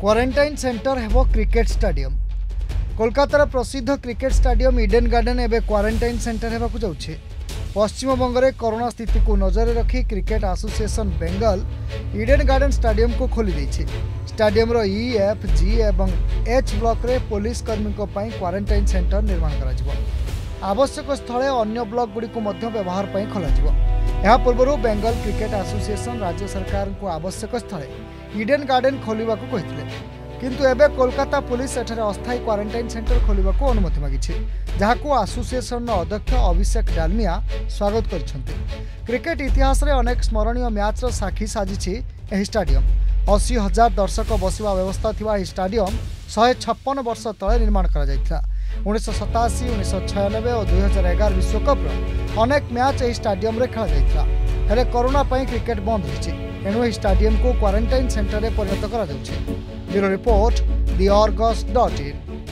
quarantine centre ହେବ cricket stadium କୋଲକାତାର ପ୍ରସିଦ୍ଧ କ୍ରିକେଟ୍ ଷ୍ଟାଡିୟମ୍ ଇଡେନ୍ ଗାର୍ଡେନ୍ ଏବେ କ୍ୱାରେଣ୍ଟାଇନ୍ ସେଣ୍ଟର ହେବାକୁ ଯାଉଛି ପଶ୍ଚିମବଙ୍ଗରେ କରୋନା ସ୍ଥିତିକୁ ନଜରରେ ରଖି କ୍ରିକେଟ୍ ଆସୋସିଏସନ୍ ବେଙ୍ଗଲ ଇଡେନ୍ ଗାର୍ଡେନ୍ ଷ୍ଟାଡିୟମ୍କୁ ଖୋଲିଦେଇଛି ଷ୍ଟାଡିୟମ୍ର ଇ ଏଫ୍ ଜି ଏବଂ ଏଚ୍ ବ୍ଲକ୍ରେ ପୋଲିସ କର୍ମୀଙ୍କ ପାଇଁ କ୍ୱାରେଣ୍ଟାଇନ୍ ସେଣ୍ଟର ନିର୍ମାଣ କରାଯିବ ଆବଶ୍ୟକ ସ୍ଥଳେ ଅନ୍ୟ ବ୍ଲକ୍ଗୁଡ଼ିକୁ ମଧ୍ୟ ବ୍ୟବହାର ପାଇଁ ଖୋଲାଯିବ ଏହା ପୂର୍ବରୁ ବେଙ୍ଗଲ କ୍ରିକେଟ୍ ଆସୋସିଏସନ୍ ରାଜ୍ୟ ସରକାରଙ୍କୁ ଆବଶ୍ୟକ ସ୍ଥଳେ ଇଡେନ୍ ଗାର୍ଡେନ୍ ଖୋଲିବାକୁ କହିଥିଲେ କିନ୍ତୁ ଏବେ କୋଲକାତା ପୋଲିସ ଏଠାରେ ଅସ୍ଥାୟୀ କ୍ୱାରେଣ୍ଟାଇନ୍ ସେଣ୍ଟର ଖୋଲିବାକୁ ଅନୁମତି ମାଗିଛି ଯାହାକୁ ଆସୋସିଏସନର ଅଧ୍ୟକ୍ଷ ଅଭିଷେକ ଡାଲମିଆ ସ୍ୱାଗତ କରିଛନ୍ତି କ୍ରିକେଟ୍ ଇତିହାସରେ ଅନେକ ସ୍ମରଣୀୟ ମ୍ୟାଚ୍ର ସାକ୍ଷୀ ସାଜିଛି ଏହି ଷ୍ଟାଡିୟମ୍ ଅଶୀ ହଜାର ଦର୍ଶକ ବସିବା ବ୍ୟବସ୍ଥା ଥିବା ଏହି ଷ୍ଟାଡିୟମ୍ ଶହେ ଛପନ ବର୍ଷ ତଳେ ନିର୍ମାଣ କରାଯାଇଥିଲା ଉଣେଇଶହ ସତାଅଶୀ ଉଣେଇଶହ ଛୟାନବେ ଓ ଦୁଇହଜାର ଏଗାର ବିଶ୍ୱକପ୍ର ଅନେକ ମ୍ୟାଚ୍ ଏହି ଷ୍ଟାଡିୟମରେ ଖେଳାଯାଇଥିଲା ହେଲେ କରୋନା ପାଇଁ କ୍ରିକେଟ୍ ବନ୍ଦ ହୋଇଛି ଏଣୁ ଏହି ଷ୍ଟାଡିୟମକୁ କ୍ୱାରେଣ୍ଟାଇନ୍ ସେଣ୍ଟରରେ ପରିଣତ କରାଯାଉଛି bureau report the Argus dot in